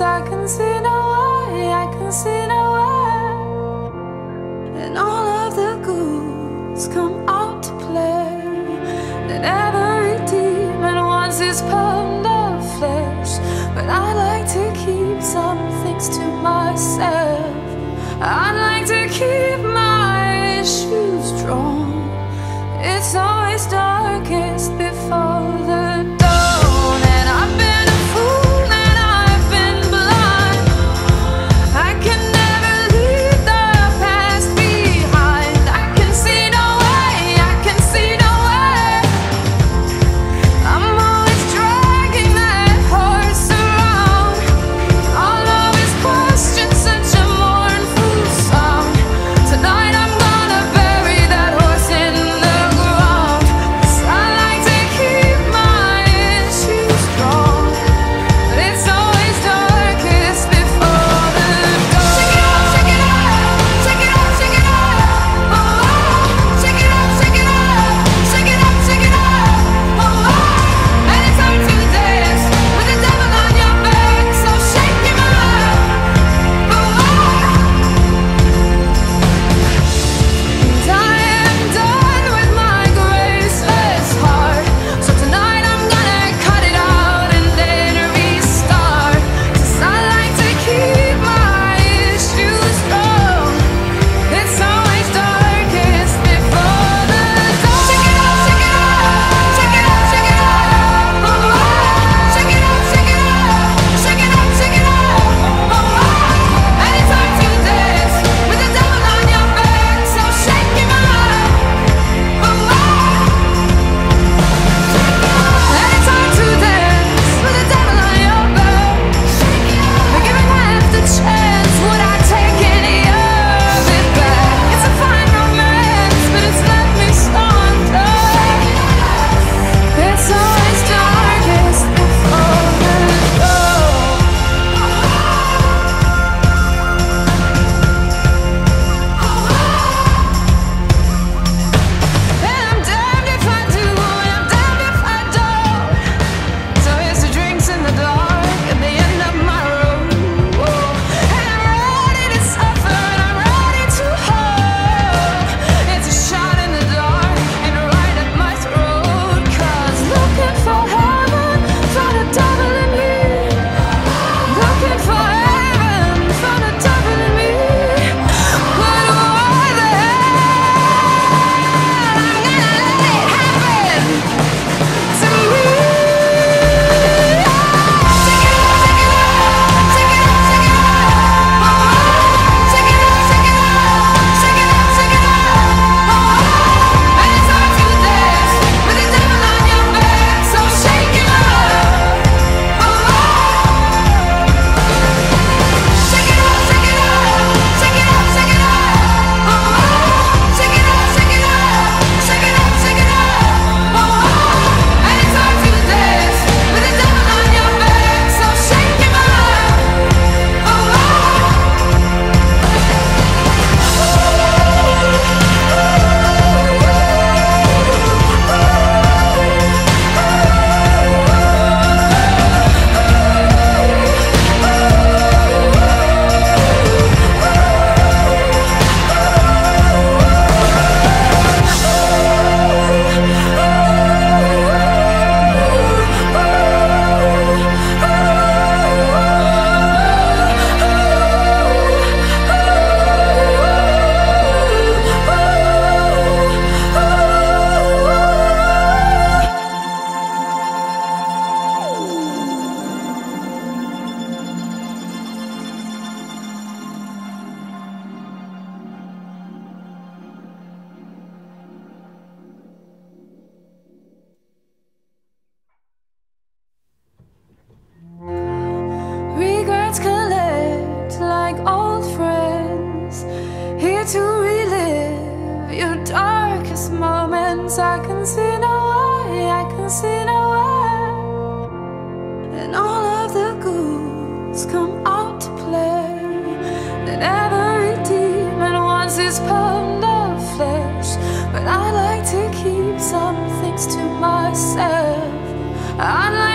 I can see no way, I can see no way. And all of the ghouls come out to play. And every demon wants his pound of flesh. But I like to keep some things to myself. I like to keep things I can see no way, I can see no way. And all of the ghouls come out to play. And every demon wants his pound of flesh. But I like to keep some things to myself. I like